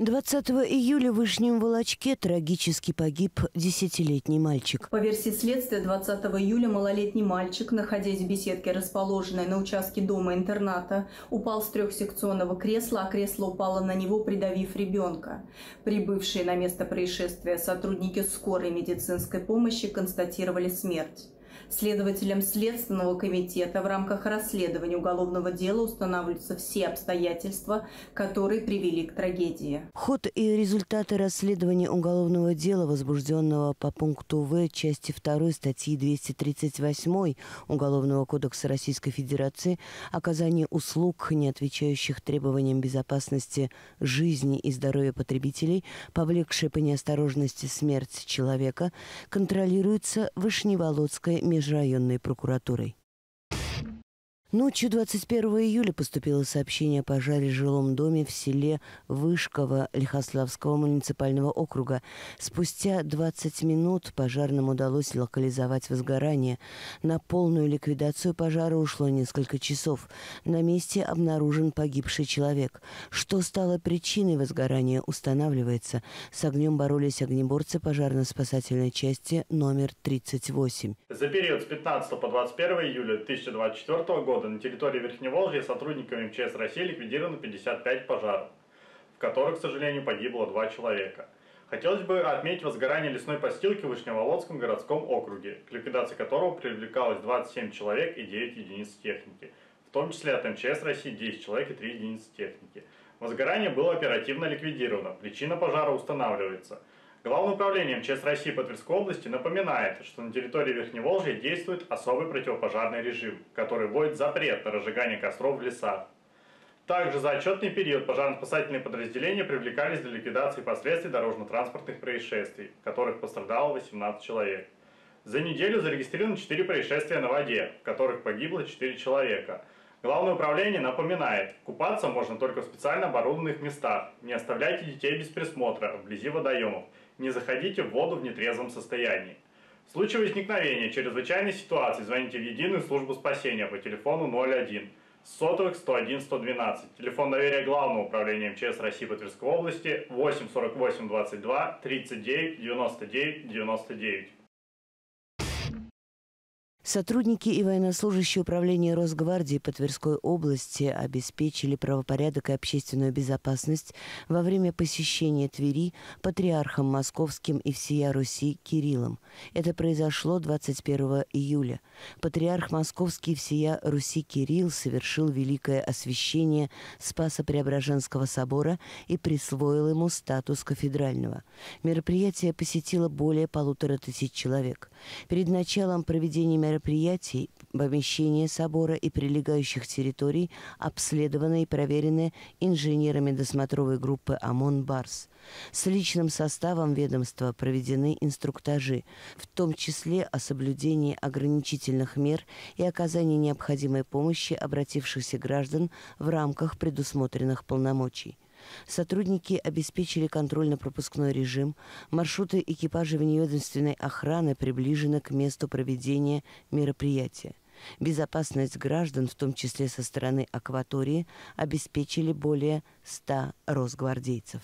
20 июля в Вышнем Волочке трагически погиб десятилетний мальчик. По версии следствия, 20 июля малолетний мальчик, находясь в беседке, расположенной на участке дома-интерната, упал с трехсекционного кресла, а кресло упало на него, придавив ребенка. Прибывшие на место происшествия сотрудники скорой медицинской помощи констатировали смерть. Следователям Следственного комитета в рамках расследования уголовного дела устанавливаются все обстоятельства, которые привели к трагедии. Ход и результаты расследования уголовного дела, возбужденного по пункту В части 2 статьи 238 Уголовного кодекса Российской Федерации оказание услуг, не отвечающих требованиям безопасности жизни и здоровья потребителей, повлекшие по неосторожности смерть человека, контролируется международной межрайонной прокуратурой. Ночью 21 июля поступило сообщение о пожаре в жилом доме в селе Вышково Лихославского муниципального округа. Спустя 20 минут пожарным удалось локализовать возгорание. На полную ликвидацию пожара ушло несколько часов. На месте обнаружен погибший человек. Что стало причиной возгорания, устанавливается. С огнем боролись огнеборцы пожарно-спасательной части номер 38. За период с 15 по 21 июля 2024 года года на территории Верхневолжья сотрудниками МЧС России ликвидировано 55 пожаров, в которых, к сожалению, погибло два человека. Хотелось бы отметить возгорание лесной постилки в Вышневолодском городском округе, к ликвидации которого привлекалось 27 человек и 9 единиц техники, в том числе от МЧС России 10 человек и 3 единицы техники. Возгорание было оперативно ликвидировано, причина пожара устанавливается – Главное управление МЧС России по Тверской области напоминает, что на территории Верхневолжья действует особый противопожарный режим, который вводит запрет на разжигание костров в лесах. Также за отчетный период пожарно-спасательные подразделения привлекались для ликвидации последствий дорожно-транспортных происшествий, в которых пострадало 18 человек. За неделю зарегистрировано 4 происшествия на воде, в которых погибло 4 человека. Главное управление напоминает, купаться можно только в специально оборудованных местах. Не оставляйте детей без присмотра вблизи водоемов – не заходите в воду в нетрезвом состоянии. В случае возникновения чрезвычайной ситуации звоните в единую службу спасения по телефону 01 сотовых 101 112. Телефон доверия Главного управления МЧС России по Тверской области 8 Сотрудники и военнослужащие управления Росгвардии по Тверской области обеспечили правопорядок и общественную безопасность во время посещения Твери патриархом московским и всея Руси Кириллом. Это произошло 21 июля. Патриарх московский и всея Руси Кирилл совершил великое освящение Спаса Преображенского собора и присвоил ему статус кафедрального. Мероприятие посетило более полутора тысяч человек. Перед началом проведения мероприятий, помещения собора и прилегающих территорий обследованы и проверены инженерами досмотровой группы ОМОН «Барс». С личным составом ведомства проведены инструктажи, в том числе о соблюдении ограничительных мер и оказании необходимой помощи обратившихся граждан в рамках предусмотренных полномочий. Сотрудники обеспечили контрольно-пропускной режим. Маршруты экипажей вневедомственной охраны приближены к месту проведения мероприятия. Безопасность граждан, в том числе со стороны акватории, обеспечили более 100 росгвардейцев.